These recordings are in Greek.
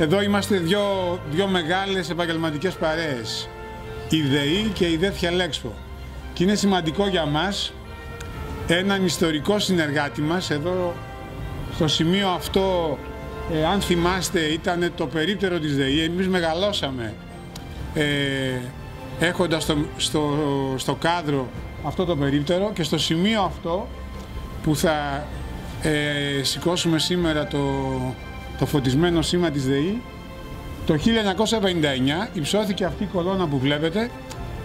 Εδώ είμαστε δύο, δύο μεγάλες επαγγελματικές παρέες, η ΔΕΗ και η ΔΕΘΙΑ Λέξπο. Και είναι σημαντικό για μας έναν ιστορικό συνεργάτη μας, εδώ στο σημείο αυτό, ε, αν θυμάστε, ήταν το περίπτερο της ΔΕΗ, εμείς μεγαλώσαμε ε, έχοντας στο, στο, στο κάδρο αυτό το περίπτερο και στο σημείο αυτό που θα ε, σηκώσουμε σήμερα το, το φωτισμένο σήμα της ΔΕΗ, το 1959 υψώθηκε αυτή η κολόνα που βλέπετε,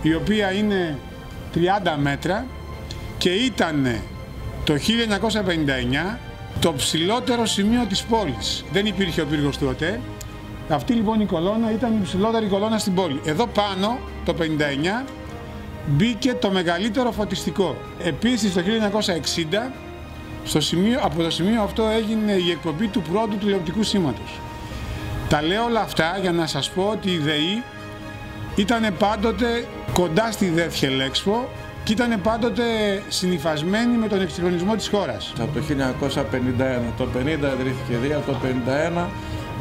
η οποία είναι 30 μέτρα και ήταν το 1959 το ψηλότερο σημείο της πόλης. Δεν υπήρχε ο πύργος του ΟΤΕ. Αυτή λοιπόν η κολόνα ήταν η ψηλότερη κολόνα στην πόλη. Εδώ πάνω το 59 μπήκε το μεγαλύτερο φωτιστικό. Επίσης το 1960 στο σημείο, από το σημείο αυτό έγινε η εκπομπή του πρώτου τηλεοπτικού σήματος. Τα λέω όλα αυτά για να σας πω ότι η ΔΕΗ ήταν πάντοτε κοντά στη ΔΕΘ Λέξπο και ήταν πάντοτε συνειφασμένη με τον εξυγχρονισμό της χώρας. Από το 1951, το 50 ιδρύθηκε η ΔΕΗ, το 51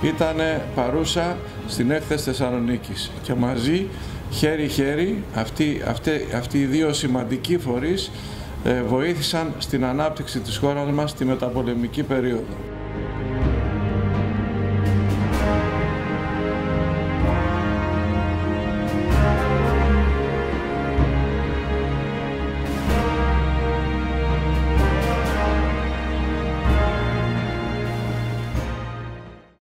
ήταν παρούσα στην έκθεση Θεσσαλονίκης και μαζί χέρι-χέρι αυτοί, αυτοί, αυτοί οι δύο σημαντικοί φορείς ε, βοήθησαν στην ανάπτυξη της χώρας μας στη μεταπολεμική περίοδο.